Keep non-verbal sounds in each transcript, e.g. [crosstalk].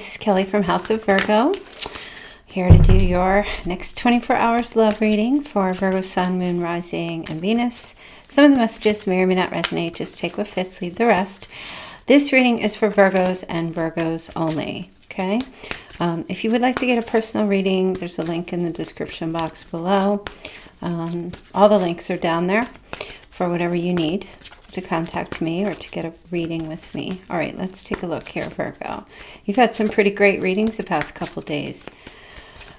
This is Kelly from House of Virgo. Here to do your next 24 hours love reading for Virgo, Sun, Moon, Rising, and Venus. Some of the messages may or may not resonate. Just take what fits, leave the rest. This reading is for Virgos and Virgos only. Okay. Um, if you would like to get a personal reading, there's a link in the description box below. Um, all the links are down there for whatever you need to contact me or to get a reading with me. All right, let's take a look here, Virgo. You've had some pretty great readings the past couple days.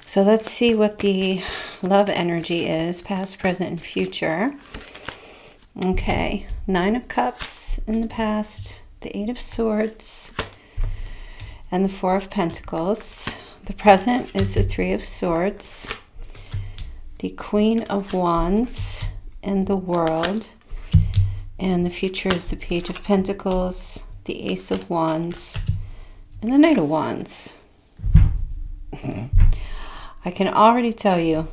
So let's see what the love energy is, past, present, and future. Okay, Nine of Cups in the past, the Eight of Swords, and the Four of Pentacles. The present is the Three of Swords, the Queen of Wands, and the World. And the future is the Page of Pentacles, the Ace of Wands, and the Knight of Wands. [laughs] I can already tell you,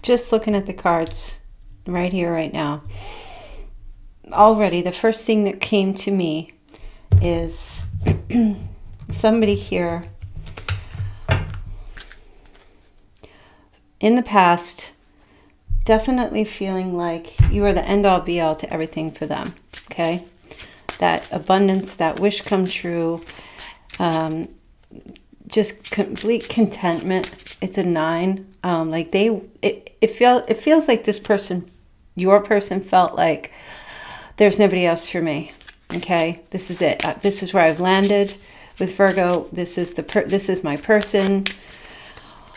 just looking at the cards right here, right now, already the first thing that came to me is [clears throat] somebody here in the past definitely feeling like you are the end all be all to everything for them. Okay. That abundance, that wish come true, um, just complete contentment. It's a nine. Um, like they, it, it feel it feels like this person, your person felt like there's nobody else for me. Okay. This is it. Uh, this is where I've landed with Virgo. This is the, per, this is my person.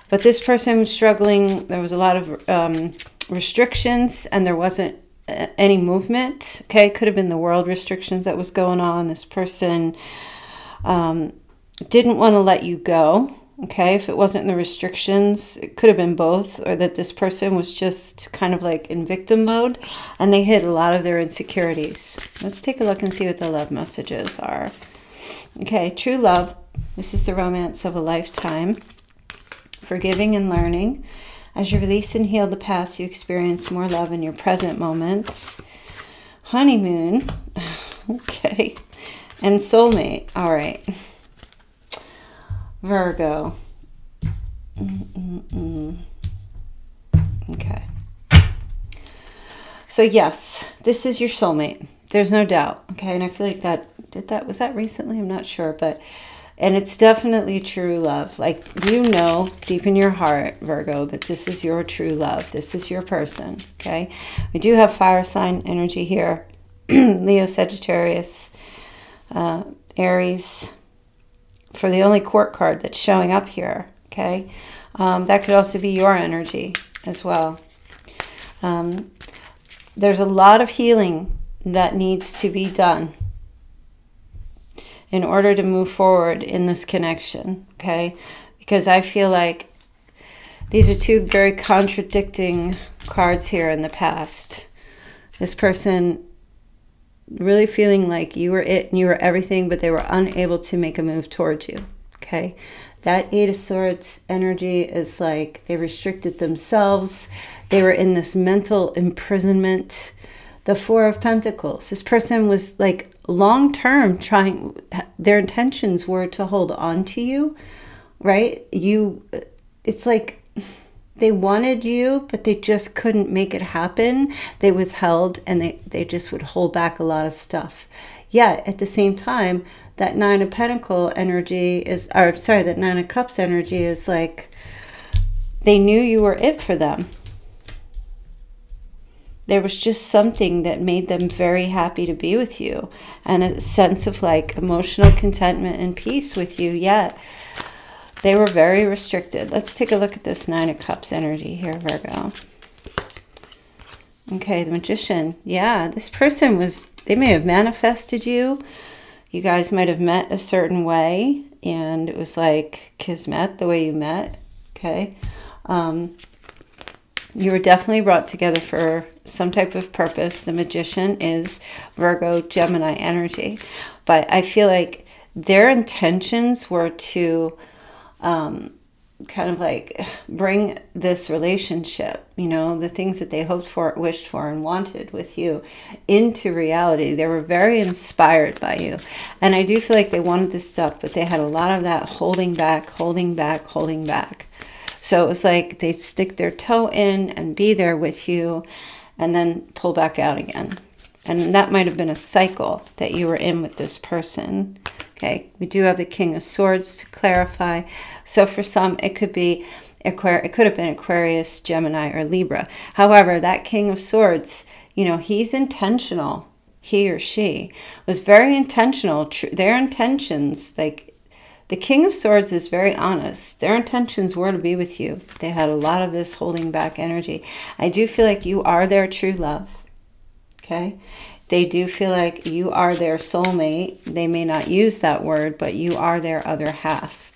But this person was struggling. There was a lot of um, restrictions and there wasn't uh, any movement. Okay, could have been the world restrictions that was going on. This person um, didn't want to let you go. Okay, if it wasn't the restrictions, it could have been both, or that this person was just kind of like in victim mode and they hid a lot of their insecurities. Let's take a look and see what the love messages are. Okay, true love. This is the romance of a lifetime. Forgiving and learning. As you release and heal the past, you experience more love in your present moments. Honeymoon. [sighs] okay. And soulmate. All right. Virgo. Mm -mm -mm. Okay. So yes, this is your soulmate. There's no doubt. Okay, and I feel like that did that was that recently. I'm not sure, but and it's definitely true love. Like you know deep in your heart, Virgo, that this is your true love. This is your person. Okay. We do have fire sign energy here. [clears throat] Leo, Sagittarius, uh, Aries, for the only court card that's showing up here. Okay. Um, that could also be your energy as well. Um, there's a lot of healing that needs to be done in order to move forward in this connection, okay? Because I feel like these are two very contradicting cards here in the past. This person really feeling like you were it and you were everything, but they were unable to make a move towards you, okay? That Eight of Swords energy is like they restricted themselves. They were in this mental imprisonment. The Four of Pentacles. This person was like long term trying their intentions were to hold on to you right? You it's like they wanted you but they just couldn't make it happen. They withheld and they they just would hold back a lot of stuff. Yet at the same time that nine of pentacle energy is or sorry that nine of cups energy is like they knew you were it for them there was just something that made them very happy to be with you and a sense of like emotional contentment and peace with you yet they were very restricted. Let's take a look at this nine of cups energy here virgo. Okay the magician. Yeah this person was they may have manifested you. You guys might have met a certain way and it was like kismet the way you met okay? Um, you were definitely brought together for some type of purpose. The magician is Virgo, Gemini energy. But I feel like their intentions were to um, kind of like bring this relationship, you know, the things that they hoped for, wished for, and wanted with you into reality. They were very inspired by you. And I do feel like they wanted this stuff, but they had a lot of that holding back, holding back, holding back. So it was like they'd stick their toe in and be there with you and then pull back out again. And that might have been a cycle that you were in with this person. Okay, we do have the King of Swords to clarify. So for some, it could be Aquarius, it could have been Aquarius, Gemini, or Libra. However, that King of Swords, you know, he's intentional. He or she was very intentional. Their intentions, like the King of Swords, is very honest. Their intentions were to be with you. They had a lot of this holding back energy. I do feel like you are their true love. Okay, they do feel like you are their soulmate. They may not use that word, but you are their other half.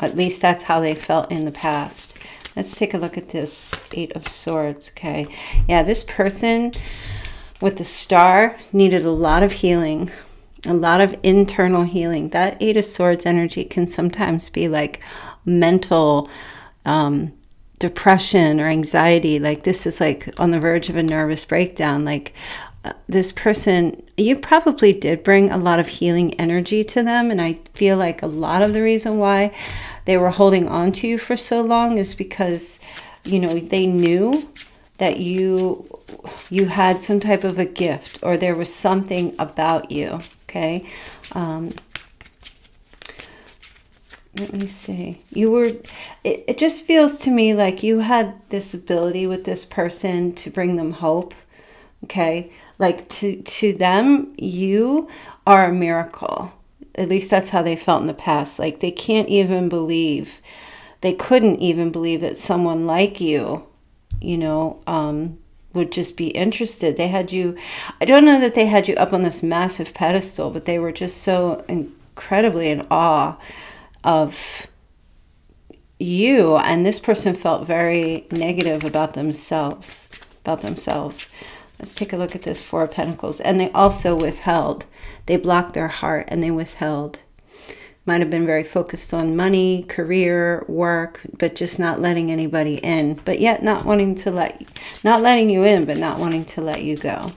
At least that's how they felt in the past. Let's take a look at this Eight of Swords, okay? Yeah, this person with the star needed a lot of healing, a lot of internal healing. That Eight of Swords energy can sometimes be like mental um, depression or anxiety. Like this is like on the verge of a nervous breakdown. Like this person, you probably did bring a lot of healing energy to them. And I feel like a lot of the reason why they were holding on to you for so long is because, you know, they knew that you you had some type of a gift or there was something about you okay? Um, let me see. You were it, it just feels to me like you had this ability with this person to bring them hope okay? Like to to them you are a miracle. At least that's how they felt in the past. Like they can't even believe they couldn't even believe that someone like you you know um, would just be interested they had you i don't know that they had you up on this massive pedestal but they were just so incredibly in awe of you and this person felt very negative about themselves about themselves Let's take a look at this Four of Pentacles. And they also withheld. They blocked their heart and they withheld. Might have been very focused on money, career, work, but just not letting anybody in. But yet not wanting to let, not letting you in, but not wanting to let you go.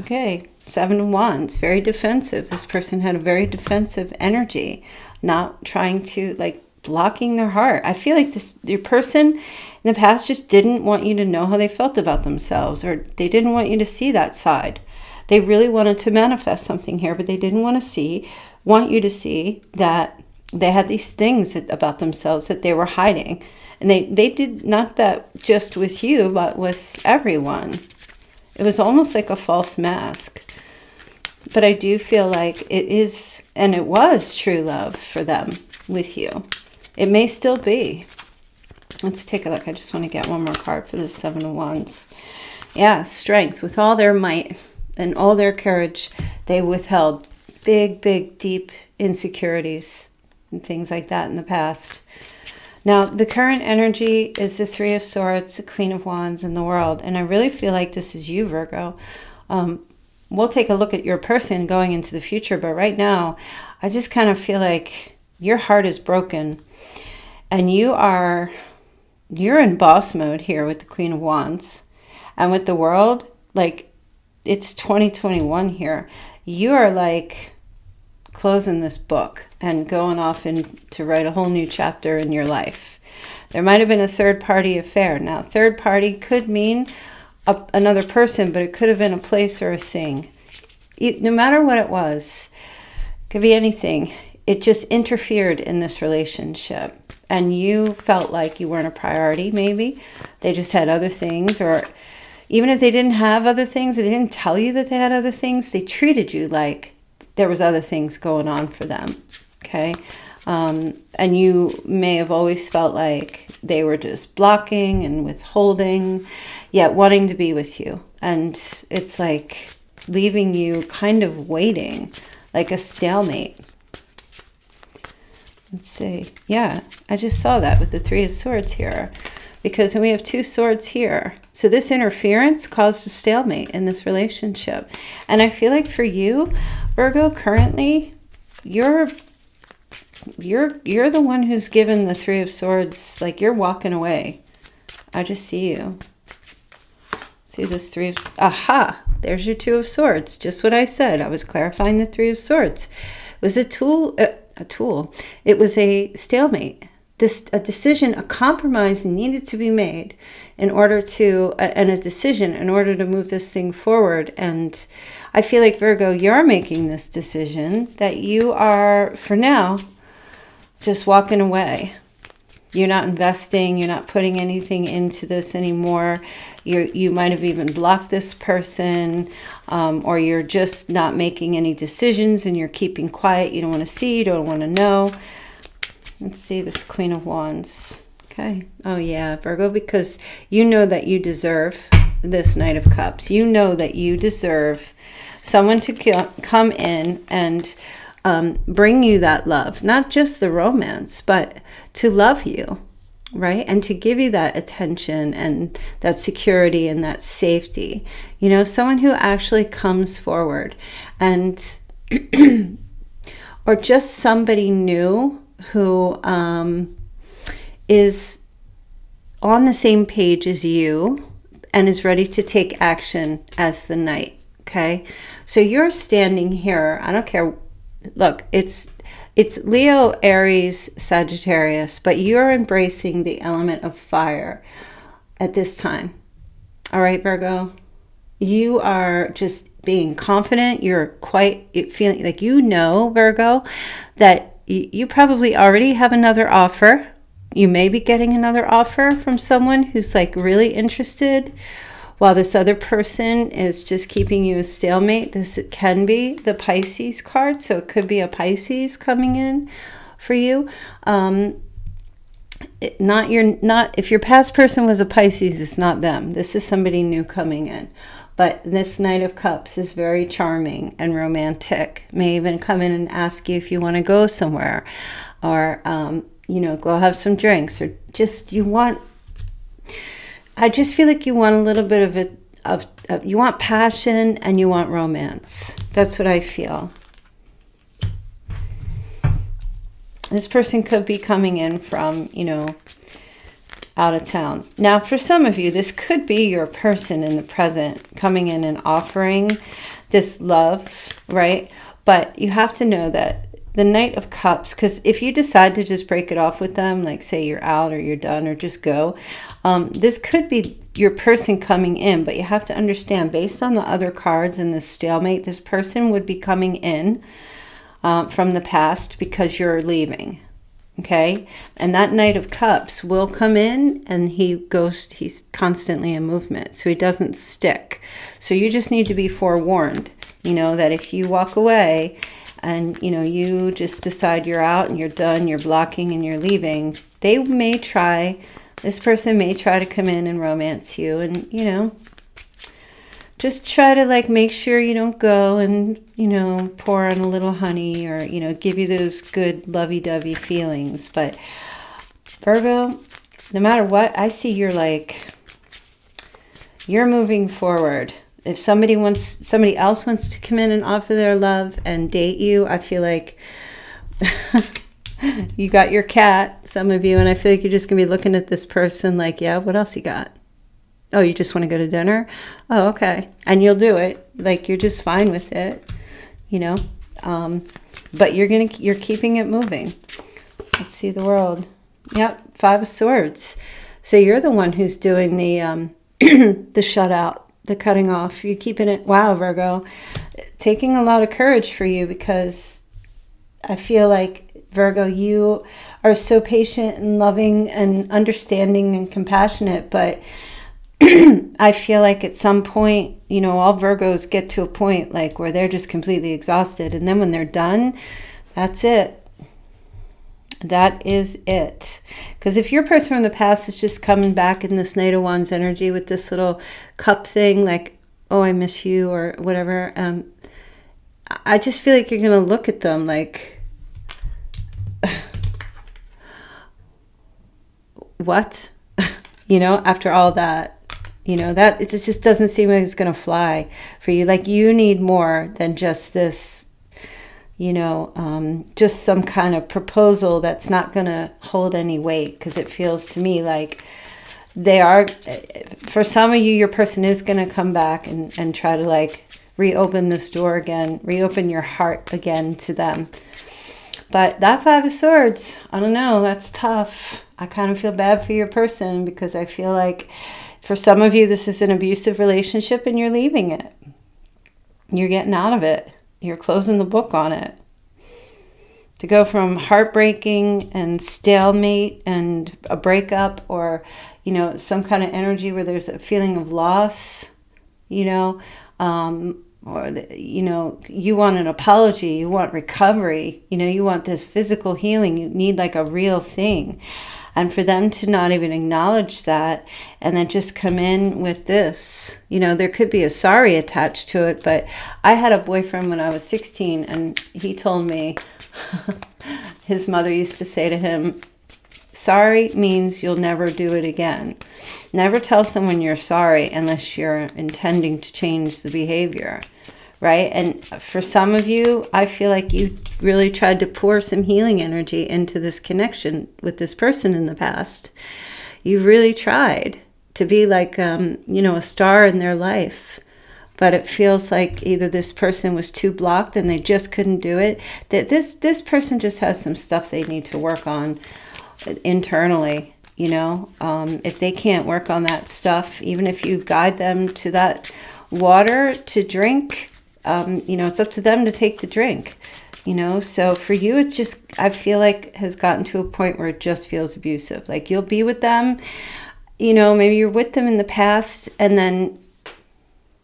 Okay, Seven of Wands, very defensive. This person had a very defensive energy, not trying to, like, blocking their heart. I feel like this your person in the past just didn't want you to know how they felt about themselves or they didn't want you to see that side. They really wanted to manifest something here, but they didn't want to see want you to see that they had these things about themselves that they were hiding. And they, they did not that just with you, but with everyone. It was almost like a false mask. But I do feel like it is, and it was true love for them with you. It may still be. Let's take a look. I just want to get one more card for the Seven of Wands. Yeah, strength. With all their might and all their courage, they withheld big, big, deep insecurities and things like that in the past. Now, the current energy is the Three of Swords, the Queen of Wands, and the World. And I really feel like this is you, Virgo. Um, we'll take a look at your person going into the future. But right now, I just kind of feel like your heart is broken and you are you're in boss mode here with the queen of wands and with the world like it's 2021 here. You are like closing this book and going off in to write a whole new chapter in your life. There might have been a third party affair. Now third party could mean a, another person but it could have been a place or a thing. No matter what it was could be anything it just interfered in this relationship. And you felt like you weren't a priority maybe. They just had other things or even if they didn't have other things they didn't tell you that they had other things they treated you like there was other things going on for them okay um, and you may have always felt like they were just blocking and withholding yet wanting to be with you and it's like leaving you kind of waiting like a stalemate Let's see. Yeah, I just saw that with the Three of Swords here. Because we have two swords here. So this interference caused a stalemate in this relationship. And I feel like for you, Virgo, currently, you're you're you're the one who's given the three of swords like you're walking away. I just see you. See this three of aha there's your two of swords. Just what i said i was clarifying the three of swords. It was a tool uh, a tool. It was a stalemate this a decision a compromise needed to be made in order to and a decision in order to move this thing forward and i feel like virgo you're making this decision that you are for now just walking away. You're not investing, you're not putting anything into this anymore. You you might have even blocked this person, um, or you're just not making any decisions and you're keeping quiet. You don't want to see, you don't want to know. Let's see this Queen of Wands. Okay. Oh, yeah, Virgo, because you know that you deserve this Knight of Cups. You know that you deserve someone to come in and um, bring you that love, not just the romance, but to love you, right? And to give you that attention and that security and that safety. You know, someone who actually comes forward and, [clears throat] or just somebody new who um, is on the same page as you and is ready to take action as the knight. Okay. So you're standing here. I don't care look, it's it's Leo, Aries, Sagittarius, but you're embracing the element of fire at this time. All right, Virgo. You are just being confident. You're quite feeling like you know, Virgo, that you probably already have another offer. You may be getting another offer from someone who's like really interested while this other person is just keeping you a stalemate, this can be the Pisces card. So it could be a Pisces coming in for you. Um, it, not your not if your past person was a Pisces, it's not them. This is somebody new coming in. But this Knight of Cups is very charming and romantic. May even come in and ask you if you want to go somewhere, or um, you know, go have some drinks, or just you want I just feel like you want a little bit of it of, of you want passion and you want romance. That's what I feel. This person could be coming in from, you know, out of town. Now, for some of you, this could be your person in the present coming in and offering this love, right? But you have to know that the Knight of Cups, because if you decide to just break it off with them, like say you're out or you're done or just go, um, this could be your person coming in, but you have to understand based on the other cards in this stalemate, this person would be coming in uh, from the past because you're leaving. Okay. And that Knight of Cups will come in and he goes, he's constantly in movement. So he doesn't stick. So you just need to be forewarned, you know, that if you walk away and, you know, you just decide you're out and you're done, you're blocking and you're leaving, they may try this person may try to come in and romance you and, you know, just try to like make sure you don't go and, you know, pour on a little honey or, you know, give you those good lovey-dovey feelings. But Virgo, no matter what, I see you're like, you're moving forward. If somebody wants, somebody else wants to come in and offer their love and date you, I feel like [laughs] you got your cat, some of you, and I feel like you're just to be looking at this person like, yeah, what else you got? Oh, you just want to go to dinner? Oh, okay. And you'll do it. Like you're just fine with it, you know? Um, but you're going to, you're keeping it moving. Let's see the world. Yep. Five of swords. So you're the one who's doing the, um, [clears throat] the shutout, the cutting off. You're keeping it. Wow, Virgo. Taking a lot of courage for you because I feel like Virgo, you are so patient and loving and understanding and compassionate, but [clears throat] I feel like at some point, you know, all Virgos get to a point like where they're just completely exhausted. And then when they're done, that's it. That is it. Because if your person from the past is just coming back in this Knight of Wands energy with this little cup thing, like, oh, I miss you, or whatever, um, I just feel like you're going to look at them like, [laughs] what? [laughs] you know, after all that, you know, that it just doesn't seem like it's going to fly for you. Like you need more than just this, you know, um, just some kind of proposal that's not going to hold any weight because it feels to me like they are, for some of you, your person is going to come back and, and try to like reopen this door again, reopen your heart again to them. But that Five of Swords, I don't know, that's tough. I kind of feel bad for your person because I feel like for some of you, this is an abusive relationship and you're leaving it. You're getting out of it you're closing the book on it. To go from heartbreaking and stalemate and a breakup or, you know, some kind of energy where there's a feeling of loss, you know, um, or, the, you know, you want an apology, you want recovery, you know, you want this physical healing, you need like a real thing. And for them to not even acknowledge that and then just come in with this, you know, there could be a sorry attached to it. But I had a boyfriend when I was 16 and he told me [laughs] his mother used to say to him, Sorry means you'll never do it again. Never tell someone you're sorry unless you're intending to change the behavior right? And for some of you, I feel like you really tried to pour some healing energy into this connection with this person in the past. You really tried to be like, um, you know, a star in their life. But it feels like either this person was too blocked and they just couldn't do it. That this this person just has some stuff they need to work on internally. You know, um, if they can't work on that stuff, even if you guide them to that water to drink, um, you know, it's up to them to take the drink, you know. So for you, it's just, I feel like has gotten to a point where it just feels abusive. Like you'll be with them, you know, maybe you're with them in the past and then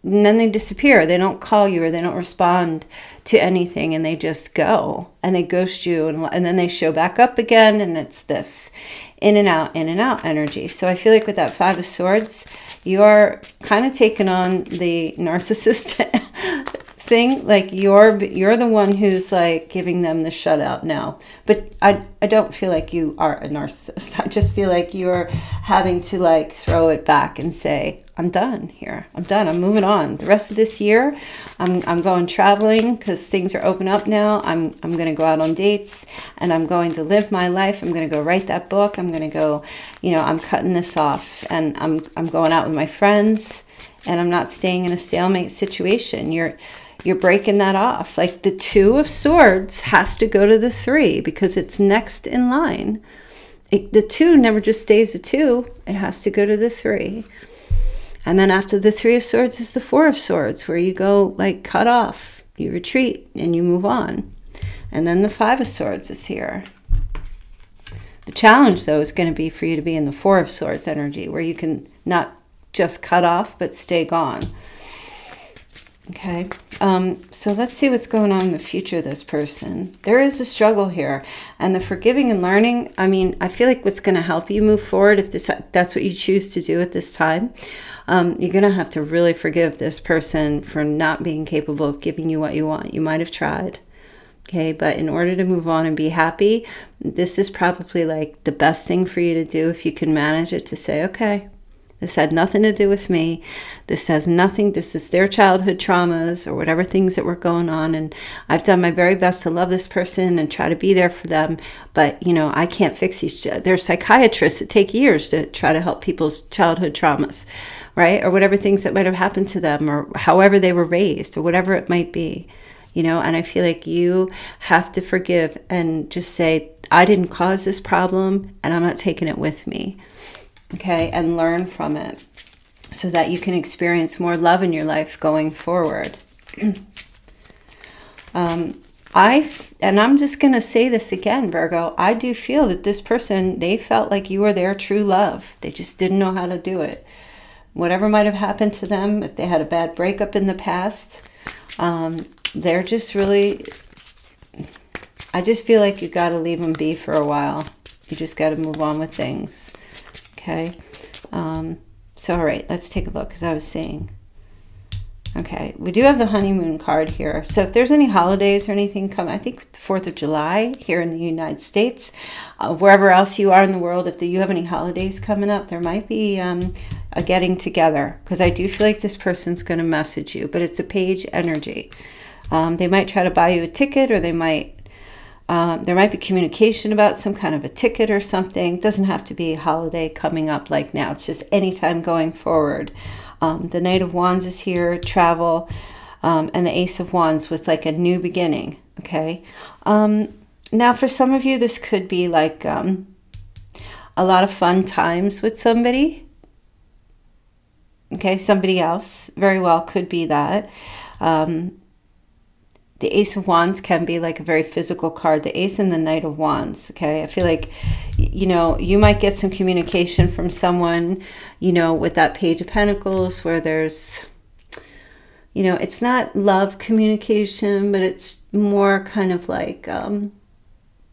and then they disappear. They don't call you or they don't respond to anything and they just go and they ghost you and, and then they show back up again and it's this in and out, in and out energy. So I feel like with that Five of Swords, you are kind of taking on the narcissist [laughs] thing like you're you're the one who's like giving them the shutout now. But i i don't feel like you are a narcissist. [laughs] I just feel like you're having to like throw it back and say i'm done here. I'm done. I'm moving on. The rest of this year i'm, I'm going traveling because things are open up now. I'm i'm going to go out on dates and i'm going to live my life. I'm going to go write that book. I'm going to go you know i'm cutting this off and i'm i'm going out with my friends and i'm not staying in a stalemate situation. You're you're breaking that off. Like the two of swords has to go to the three because it's next in line. It, the two never just stays a two, it has to go to the three. And then after the three of swords is the four of swords, where you go like cut off, you retreat and you move on. And then the five of swords is here. The challenge, though, is going to be for you to be in the four of swords energy, where you can not just cut off, but stay gone. Okay, um, so let's see what's going on in the future of this person. There is a struggle here, and the forgiving and learning. I mean, I feel like what's going to help you move forward if this, that's what you choose to do at this time. Um, you're going to have to really forgive this person for not being capable of giving you what you want. You might have tried, okay, but in order to move on and be happy, this is probably like the best thing for you to do if you can manage it to say, okay, this had nothing to do with me. This has nothing, this is their childhood traumas or whatever things that were going on. And I've done my very best to love this person and try to be there for them. But, you know, I can't fix these. There's psychiatrists that take years to try to help people's childhood traumas, right? Or whatever things that might have happened to them or however they were raised or whatever it might be, you know. And I feel like you have to forgive and just say, I didn't cause this problem and I'm not taking it with me okay, and learn from it so that you can experience more love in your life going forward. [clears throat] um, I and I'm just going to say this again, Virgo. I do feel that this person, they felt like you were their true love. They just didn't know how to do it. Whatever might have happened to them, if they had a bad breakup in the past, um, they're just really. I just feel like you got to leave them be for a while. You just got to move on with things. Okay. Um, so, all right, let's take a look as I was saying. Okay, we do have the honeymoon card here. So if there's any holidays or anything come, I think the 4th of July here in the United States, uh, wherever else you are in the world, if you have any holidays coming up, there might be um, a getting together because I do feel like this person's going to message you, but it's a page energy. Um, they might try to buy you a ticket or they might um, there might be communication about some kind of a ticket or something. Doesn't have to be a holiday coming up like now. It's just anytime going forward. Um, the Knight of Wands is here, travel, um, and the Ace of Wands with like a new beginning. Okay. Um, now, for some of you, this could be like um, a lot of fun times with somebody. Okay, somebody else very well could be that. Um, the Ace of Wands can be like a very physical card. The Ace and the Knight of Wands. Okay, I feel like, you know, you might get some communication from someone, you know, with that Page of Pentacles where there's, you know, it's not love communication, but it's more kind of like, um,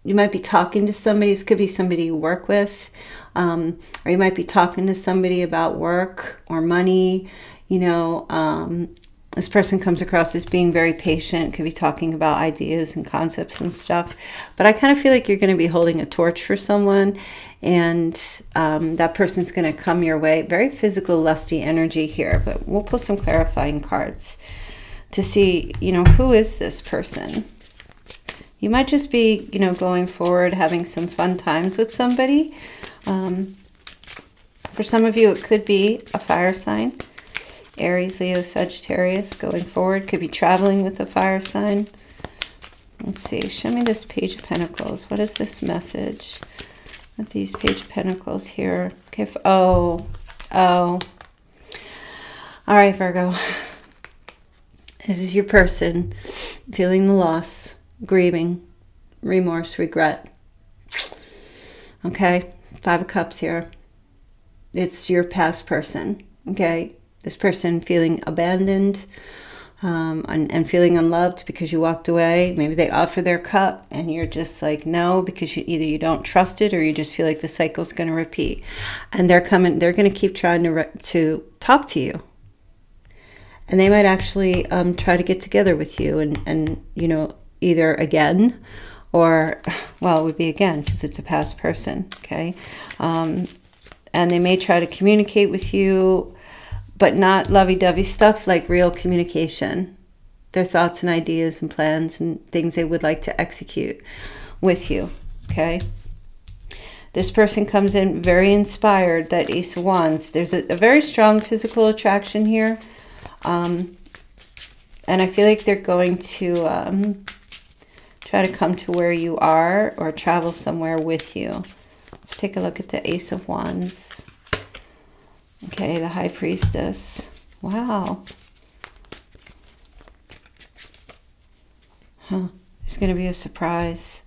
you might be talking to somebody. This could be somebody you work with, um, or you might be talking to somebody about work or money. You know, um, this person comes across as being very patient, could be talking about ideas and concepts and stuff. But I kind of feel like you're going to be holding a torch for someone, and um, that person's going to come your way. Very physical, lusty energy here, but we'll pull some clarifying cards to see, you know, who is this person? You might just be, you know, going forward, having some fun times with somebody. Um, for some of you, it could be a fire sign. Aries, Leo, Sagittarius going forward. Could be traveling with a fire sign. Let's see. Show me this Page of Pentacles. What is this message? With these Page of Pentacles here. Okay. Oh. Oh. All right, Virgo. [laughs] This is your person feeling the loss, grieving, remorse, regret. Okay. Five of Cups here. It's your past person. Okay this person feeling abandoned um, and, and, feeling unloved because you walked away. Maybe they offer their cup and you're just like no because you, either you don't trust it or you just feel like the cycle's going to repeat. And they're coming. They're going to keep trying to to talk to you. And they might actually um, try to get together with you and and you know either again or well it would be again because it's a past person. Okay. Um, and they may try to communicate with you but not lovey-dovey stuff like real communication. Their thoughts and ideas and plans and things they would like to execute with you okay? This person comes in very inspired that ace of wands. There's a, a very strong physical attraction here um, and i feel like they're going to um, try to come to where you are or travel somewhere with you. Let's take a look at the ace of wands Okay, the High Priestess. Wow. Huh. It's going to be a surprise.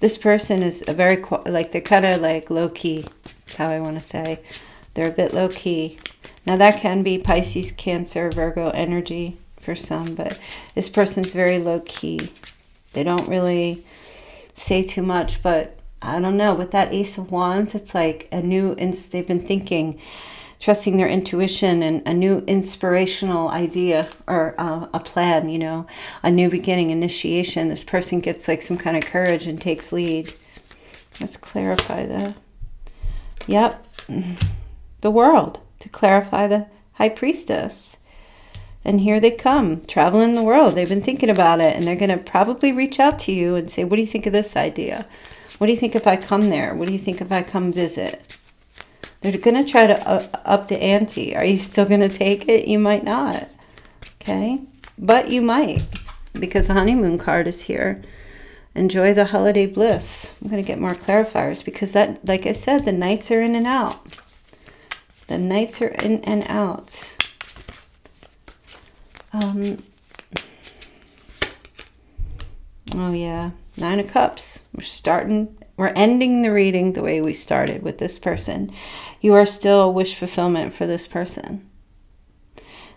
This person is a very, like, they're kind of like low-key. That's how I want to say. They're a bit low-key. Now, that can be Pisces, Cancer, Virgo energy for some, but this person's very low-key. They don't really say too much, but I don't know, with that Ace of Wands, it's like a new, they've been thinking, trusting their intuition and a new inspirational idea or uh, a plan, you know, a new beginning, initiation. This person gets like some kind of courage and takes lead. Let's clarify that. Yep, the world to clarify the High Priestess. And here they come, traveling the world. They've been thinking about it, and they're going to probably reach out to you and say, What do you think of this idea? What do you think if I come there? What do you think if I come visit? They're going to try to up the ante. Are you still going to take it? You might not. Okay? But you might because the honeymoon card is here. Enjoy the holiday bliss. I'm going to get more clarifiers because that, like I said, the knights are in and out. The knights are in and out. Um, oh, yeah. Nine of Cups. We're starting, we're ending the reading the way we started with this person. You are still a wish fulfillment for this person.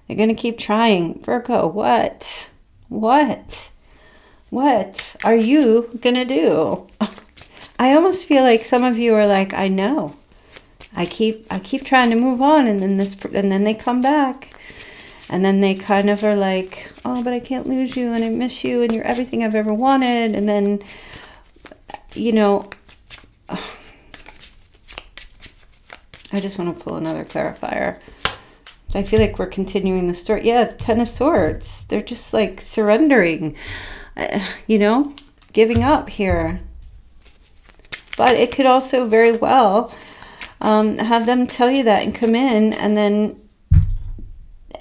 They're going to keep trying. Virgo, what? What? What are you going to do? [laughs] I almost feel like some of you are like, I know. I keep I keep trying to move on and then this and then they come back and then they kind of are like, oh, but I can't lose you and I miss you and you're everything I've ever wanted. And then, you know, I just want to pull another clarifier I feel like we're continuing the story. Yeah, the Ten of Swords. They're just like surrendering, [sighs] you know, giving up here. But it could also very well um, have them tell you that and come in and then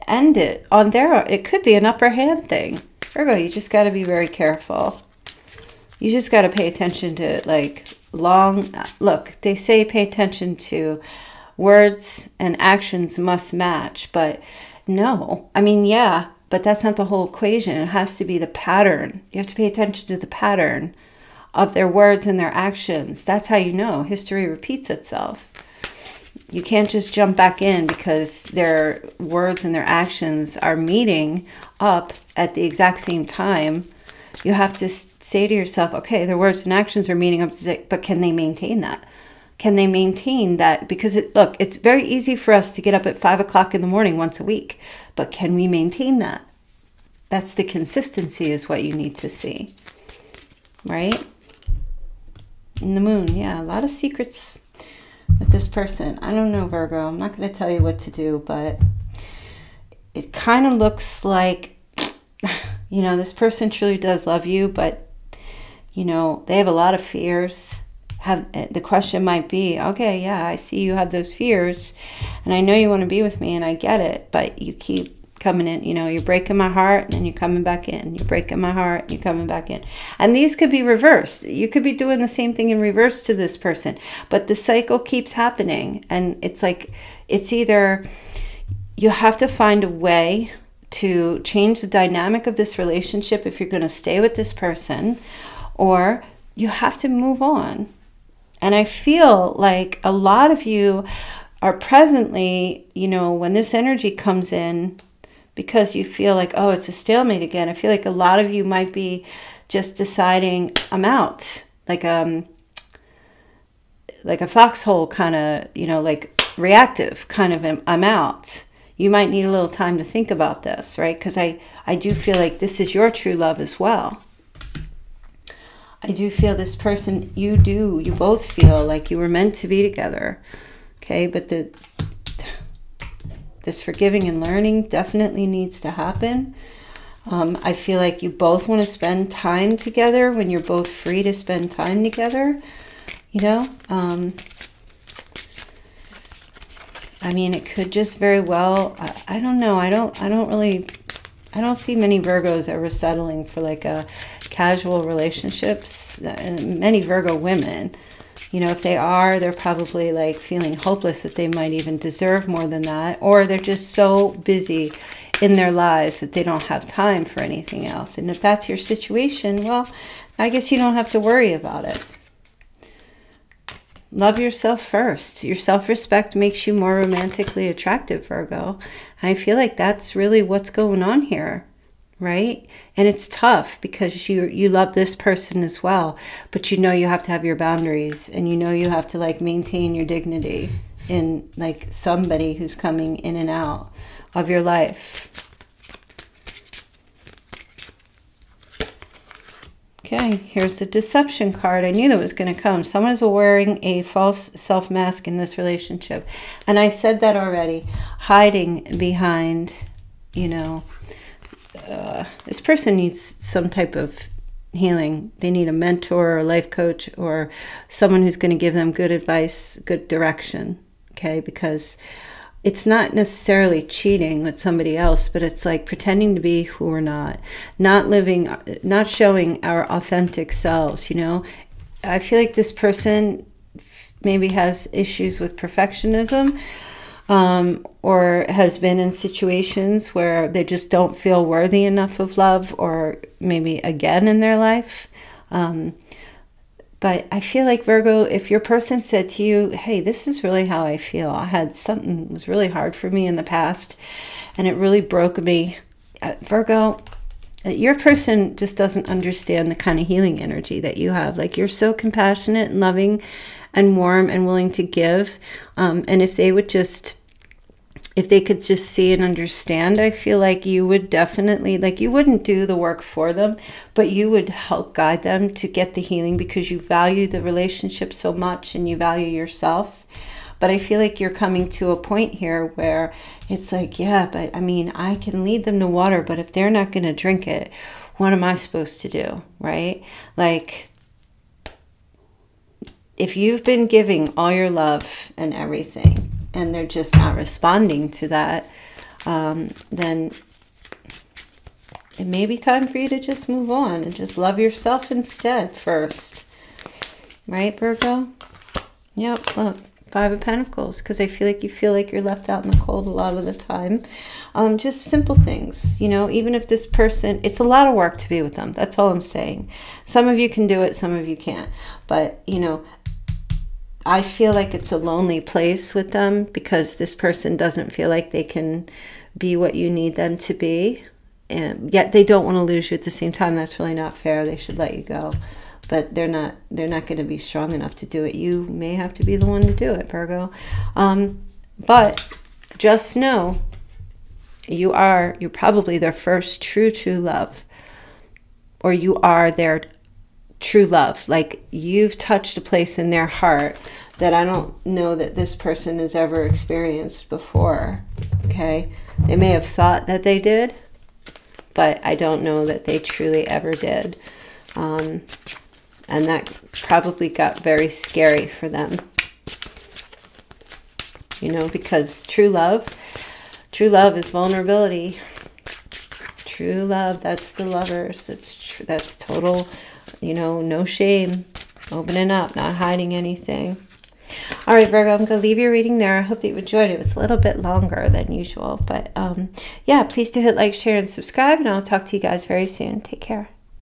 end it on their it could be an upper hand thing. Virgo you just got to be very careful. You just got to pay attention to like long look they say pay attention to words and actions must match but no. I mean yeah but that's not the whole equation. It has to be the pattern. You have to pay attention to the pattern of their words and their actions. That's how you know history repeats itself you can't just jump back in because their words and their actions are meeting up at the exact same time. You have to say to yourself, okay, their words and actions are meeting up, but can they maintain that? Can they maintain that? Because it, look, it's very easy for us to get up at five o'clock in the morning once a week, but can we maintain that? That's the consistency, is what you need to see, right? In the moon, yeah, a lot of secrets with this person. I don't know, Virgo. I'm not going to tell you what to do, but it kind of looks like, [sighs] you know, this person truly does love you, but, you know, they have a lot of fears. Have eh, the question might be, okay, yeah, I see you have those fears, and I know you want to be with me, and I get it, but you keep coming in. You know, you're breaking my heart and then you're coming back in. You're breaking my heart and you're coming back in. And these could be reversed. You could be doing the same thing in reverse to this person. But the cycle keeps happening. And it's like, it's either you have to find a way to change the dynamic of this relationship if you're going to stay with this person, or you have to move on. And I feel like a lot of you are presently, you know, when this energy comes in, because you feel like, oh, it's a stalemate again. I feel like a lot of you might be just deciding, I'm out. Like um like a foxhole kind of, you know, like reactive kind of I'm out. You might need a little time to think about this, right? Because I, I do feel like this is your true love as well. I do feel this person, you do, you both feel like you were meant to be together. Okay, but the this forgiving and learning definitely needs to happen. Um, I feel like you both want to spend time together when you're both free to spend time together. You know, um, I mean, it could just very well. I, I don't know. I don't. I don't really. I don't see many Virgos ever settling for like a casual relationships. Uh, many Virgo women you know, if they are, they're probably like feeling hopeless that they might even deserve more than that, or they're just so busy in their lives that they don't have time for anything else. And if that's your situation, well, I guess you don't have to worry about it. Love yourself first. Your self respect makes you more romantically attractive, Virgo. I feel like that's really what's going on here right? And it's tough because you you love this person as well, but you know you have to have your boundaries and you know you have to like maintain your dignity in like somebody who's coming in and out of your life. Okay, here's the deception card. I knew that was going to come. Someone is wearing a false self mask in this relationship. And I said that already. Hiding behind, you know, uh, this person needs some type of healing. They need a mentor or a life coach or someone who's going to give them good advice, good direction. Okay, because it's not necessarily cheating with somebody else, but it's like pretending to be who we're not, not living, not showing our authentic selves. You know, I feel like this person maybe has issues with perfectionism um, or has been in situations where they just don't feel worthy enough of love or maybe again in their life. Um, but I feel like Virgo, if your person said to you, hey, this is really how I feel, I had something was really hard for me in the past and it really broke me. Uh, Virgo, uh, your person just doesn't understand the kind of healing energy that you have. Like you're so compassionate and loving and warm and willing to give. Um, and if they would just if they could just see and understand, I feel like you would definitely, like, you wouldn't do the work for them, but you would help guide them to get the healing because you value the relationship so much and you value yourself. But I feel like you're coming to a point here where it's like, yeah, but I mean, I can lead them to water, but if they're not going to drink it, what am I supposed to do? Right? Like, if you've been giving all your love and everything, and they're just not responding to that, um, then it may be time for you to just move on and just love yourself instead first. Right, Virgo? Yep, look, Five of Pentacles, because I feel like you feel like you're left out in the cold a lot of the time. Um, just simple things, you know, even if this person, it's a lot of work to be with them. That's all I'm saying. Some of you can do it, some of you can't. But, you know, I feel like it's a lonely place with them because this person doesn't feel like they can be what you need them to be. And yet they don't want to lose you at the same time. That's really not fair. They should let you go. But they're not they're not going to be strong enough to do it. You may have to be the one to do it, Virgo. Um, but just know you are you're probably their first true true love. Or you are their true love. Like you've touched a place in their heart that I don't know that this person has ever experienced before. Okay. They may have thought that they did, but I don't know that they truly ever did. Um, and that probably got very scary for them. You know, because true love, true love is vulnerability. True love, that's the lovers. Tr- that's total you know, no shame, opening up, not hiding anything. All right, Virgo, I'm going to leave your reading there. I hope that you enjoyed it. It was a little bit longer than usual. But um, yeah, please do hit like, share, and subscribe. And I'll talk to you guys very soon. Take care.